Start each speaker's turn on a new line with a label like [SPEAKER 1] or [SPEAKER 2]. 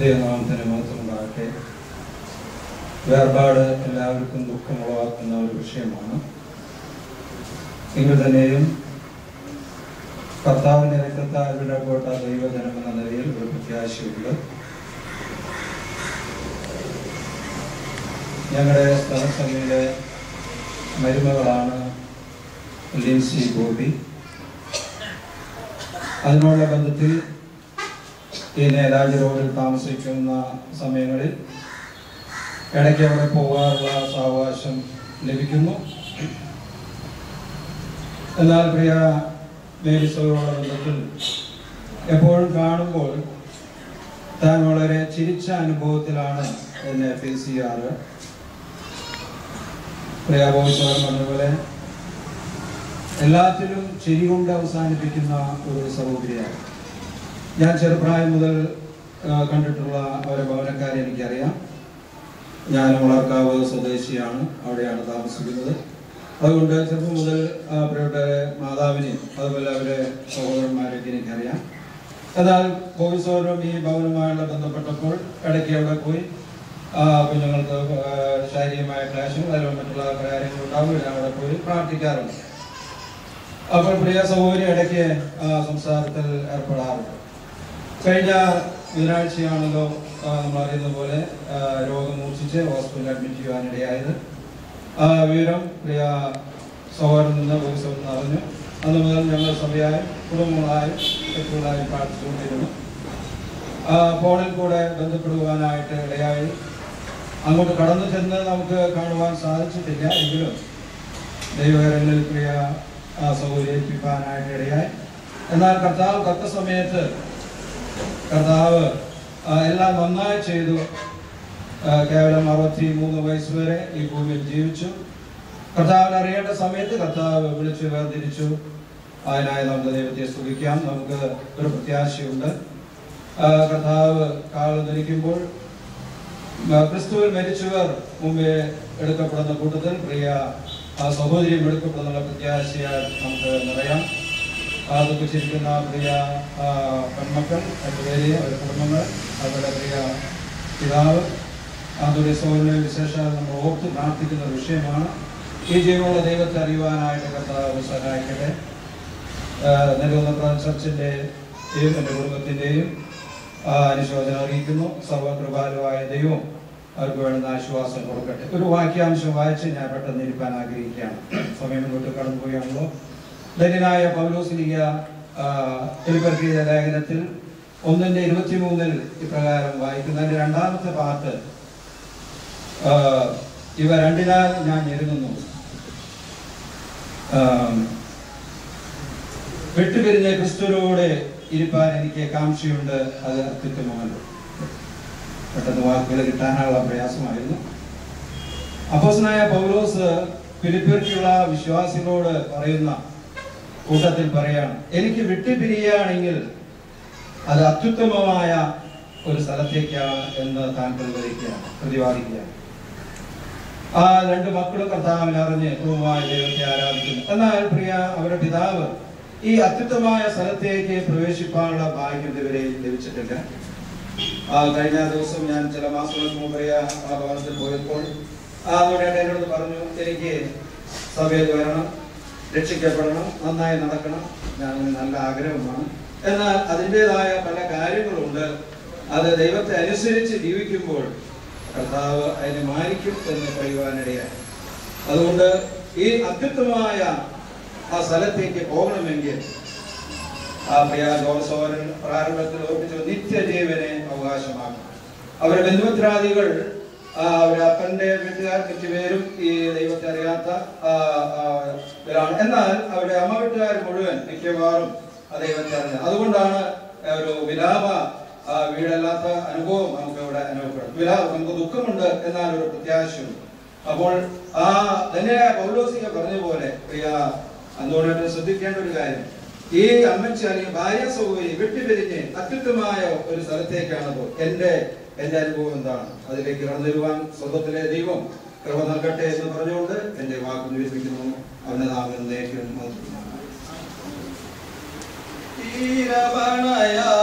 [SPEAKER 1] ദൈവനാമത്തിന് മാത്രമുണ്ടാകട്ടെ വേർപാട് എല്ലാവർക്കും ദുഃഖമുളവാക്കുന്ന ഒരു വിഷയമാണ്. എങ്കിൽ തന്നെയും കർത്താവിന്റെ രക്തത്താൽ വിടപ്പെട്ട ദൈവജനം എന്ന നിലയിൽ ഒരു പ്രത്യാശയുണ്ട്. ഞങ്ങളുടെ സ്ഥലസമിയിലെ മരുമകളാണ് ലിൻസി ഗോപി. അതിനുള്ള ബന്ധത്തിൽ ഈ നേതാജി റോഡിൽ താമസിക്കുന്ന സമയങ്ങളിൽ ഇടയ്ക്ക് അവിടെ പോകാനുള്ള സാവകാശം ലഭിക്കുന്നു. എന്നാൽ പ്രിയ ബന്ധത്തിൽ എപ്പോഴും കാണുമ്പോൾ താൻ വളരെ ചിരിച്ച അനുഭവത്തിലാണ് എന്നെ ഫേസ് ചെയ്യാറ്. പ്രിയ ബോയ്സോർ പറഞ്ഞതുപോലെ എല്ലാത്തിലും ചിരി കൊണ്ട് അവസാനിപ്പിക്കുന്ന ഒരു സഹോദരിയാണ്. ഞാൻ ചെറുപ്രായം മുതൽ കണ്ടിട്ടുള്ള അവരെ ഭവനക്കാരെ എനിക്കറിയാം. ഞാൻ വളർക്കാവ് സ്വദേശിയാണ്. അവിടെയാണ് താമസിക്കുന്നത്. അതുകൊണ്ട് ചെറുപ്പം മുതൽ അവരുടെ മാതാവിനെയും അതുപോലെ അവരെ സഹോദരന്മാരെയൊക്കെ എനിക്കറിയാം. എന്നാൽ പോലീസോരും ഈ ഭവനവുമായുള്ള ബന്ധപ്പെട്ടപ്പോൾ ഇടയ്ക്ക് അവിടെ പോയി കുഞ്ഞുങ്ങൾക്ക് ശാരീരികമായ ക്ലാഷും അതുപോലെ മറ്റുള്ള കാര്യങ്ങളും ഉണ്ടാവും ഞാൻ അവിടെ പോയി പ്രാർത്ഥിക്കാറുണ്ട്. അപ്പോൾ പ്രിയ സഹോദരി ഇടയ്ക്ക് സംസാരത്തിൽ ഏർപ്പെടാറുണ്ട്. കഴിഞ്ഞ ബുധനാഴ്ചയാണല്ലോ നമ്മൾ അറിയുന്ന പോലെ രോഗം മൂർച്ഛിച്ച് ഹോസ്പിറ്റലിൽ അഡ്മിറ്റ് ചെയ്യുവാനിടയായത് ആ വിവരം പ്രിയ സഹോദരൻ നിന്ന് ബോധിസത്തിൽ അറിഞ്ഞു. അന്ന് മുതൽ ഞങ്ങൾ സഭയായും കുടുംബങ്ങളായും എപ്പോഴായും പ്രാർത്ഥിച്ചുകൊണ്ടിരുന്നു ഫോണിൽ കൂടെ ബന്ധപ്പെടുവാനായിട്ട് ഇടയായി. അങ്ങോട്ട് കടന്നു ചെന്ന് നമുക്ക് കാണുവാൻ സാധിച്ചിട്ടില്ല എങ്കിലും ദൈവകരങ്ങളിൽ പ്രിയ സൗകര്യിപ്പിക്കാനായിട്ട് ഇടയായി. എന്നാൽ കർത്താവ് കത്ത സമയത്ത് കർത്താവ് എല്ലാം നന്നായി ചെയ്തു. കേവലം അറുപത്തി മൂന്ന് വയസ്സ് വരെ ഈ ഭൂമിയിൽ ജീവിച്ചു. കർത്താവിനെ അറിയേണ്ട സമയത്ത് കർത്താവ് വിളിച്ചു വേർതിരിച്ചു. അതിനായി നമുക്ക് ദൈവത്തെ സ്തുതിക്കാം. നമുക്ക് ഒരു പ്രത്യാശയുണ്ട്. കർത്താവ് കാൽ ധരിക്കുമ്പോൾ ക്രിസ്തുവിൽ മരിച്ചവർ മുമ്പേ എടുക്കപ്പെടുന്ന കൂട്ടത്തിൽ പ്രിയ സഹോദരിയും എടുക്കപ്പെടുന്നുള്ള പ്രത്യാശയാൽ നമുക്ക് നിറയാം. ദുഃഖിച്ചിരിക്കുന്ന പ്രിയ പെൺമക്കൾ പേര് അവരുടെ കുടുംബങ്ങൾ അവരുടെ പ്രിയ പിതാവ്. അതുடைய സഹോദരനെ വിശേഷ നമ്മൾ ഓർത്ത് പ്രാർത്ഥിക്കുന്ന വിഷയമാണ്. ഈ ജീവനുള്ള ദൈവത്തെ അറിയുവാനായിട്ട് കർത്താവ് സഹായിക്കട്ടെ. നെടുകുന്ന ചർച്ചിന്റെയും എന്റെ കുടുംബത്തിന്റെയും അനുശോചനം അറിയിക്കുന്നു. സർവകൃപാലുവായ ദൈവം അവർക്ക് വേണ്ടുന്ന ആശ്വാസം കൊടുക്കട്ടെ. ഒരു വാക്യാംശം വായിച്ച് ഞാൻ പെട്ടെന്ന് ഇരിക്കാൻ ആഗ്രഹിക്കുകയാണ്. സമയം മുന്നോട്ട് കടന്നുപോയാണല്ലോ ധന്യനായ പൗലോസിലിക തിരുപ്പർക്കിയ ലേഖനത്തിൽ ഒന്നിന്റെ ഇരുപത്തിമൂന്നിൽ ഇപ്രകാരം വായിക്കുന്ന. രണ്ടാമത്തെ പാർട്ട് ഇവ രണ്ടിനാൽ ഞാൻ ഞെരുങ്ങുന്നു. വിട്ടുപിരിഞ്ഞ ക്രിസ്തുവിനോട് ഇരിപ്പാൻ എനിക്ക് കാംക്ഷയുണ്ട് അത് അത്യുത്തമമല്ലോ പെട്ടെന്ന് വാക്കുകൾ കിട്ടാനുള്ള പ്രയാസമായിരുന്നു. അപ്പോസനായ പൗലോസ് ഫിലിപ്പിയർക്കുള്ള വിശ്വാസികളോട് പറയുന്ന കൂട്ടത്തിൽ പറയാണ് എനിക്ക് വിട്ടുപിരിയുകയാണെങ്കിൽ അത് അത്യുത്തമമായ ഒരു സ്ഥലത്തേക്കാണ് എന്ന് താൻ പ്രതികരിക്കുകയാണ് പ്രതിപാദിക്കുകയാണ്. ആ രണ്ട് മക്കളും കർത്താവിനെ അറിഞ്ഞ് ഭൂമായ ദൈവത്തെ ആരാധിക്കുന്നു. എന്നാൽ പ്രിയ അവരുടെ പിതാവ് ഈ അത്യുത്തമായ സ്ഥലത്തേക്ക് പ്രവേശിപ്പാനുള്ള ഭാഗ്യം ഇതുവരെ ലഭിച്ചിട്ടില്ല. ആ കഴിഞ്ഞ ദിവസം ഞാൻ ചില മാസങ്ങൾക്ക് മുമ്പ് ആ ഭവനത്തിൽ പോയപ്പോൾ ആ അവിടെ എന്നോട് പറഞ്ഞു എനിക്ക് സഭയിൽ വരണം. രക്ഷിക്കപ്പെടണം നന്നായി നടക്കണം. ഞാൻ നല്ല ആഗ്രഹമാണ്. എന്നാൽ അതിന്റെതായ പല കാര്യങ്ങളുണ്ട്. അത് ദൈവത്തെ അനുസരിച്ച് ജീവിക്കുമ്പോൾ കർത്താവ് അതിനെ മാനിക്കും എന്ന് പറയുവാനിടയായി. അതുകൊണ്ട് ഈ അത്യുത്തമമായ ആ സ്ഥലത്തേക്ക് പോകണമെങ്കിൽ ആ പ്രിയ ജോസോരൻ പ്രാരംഭത്തിൽ ഓർപ്പിച്ചു നിത്യജീവനെ അവകാശമാകും അവരുടെ ബന്ധുമിത്രാദികൾ അപ്പന്റെ വീട്ടുകാർ മിക്കപേരും ഈ ദൈവത്തെ അറിയാത്ത ഇവരാണ് എന്നാൽ അവരുടെ അമ്മ വീട്ടുകാർ മുഴുവൻ മിക്കവാറും ദൈവത്തെ അറിഞ്ഞത് അതുകൊണ്ടാണ് ഒരു വിലാപ വീടല്ലാത്ത അനുഭവം നമുക്ക് ഇവിടെ അനുഭവപ്പെടും വിലാ നമുക്ക് ദുഃഖമുണ്ട് എന്നാൽ ഒരു പ്രത്യാശയുണ്ട്. അപ്പോൾ ആ തന്നെ പൗലോസിക പറഞ്ഞ പോലെ പ്രിയ അതുകൊണ്ട് ശ്രദ്ധിക്കേണ്ട ഒരു കാര്യം. ഈ അമ്മച്ചി അല്ലെങ്കിൽ ഭാര്യ സൗകര്യം വിട്ടുപിരിഞ്ഞ് അത്യുത്തമായ ഒരു സ്ഥലത്തേക്കാണ് എന്റെ എന്റെ എന്താണ്? അതിലേക്ക് കടന്നു വരുവാൻ ദൈവം കൃപ നൽകട്ടെ എന്ന് പറഞ്ഞുകൊണ്ട് എന്റെ വാക്ക് നിവേശിക്കുന്നു അവന്റെ നാമം നേരിടുന്നു
[SPEAKER 2] തീരമണയാൻ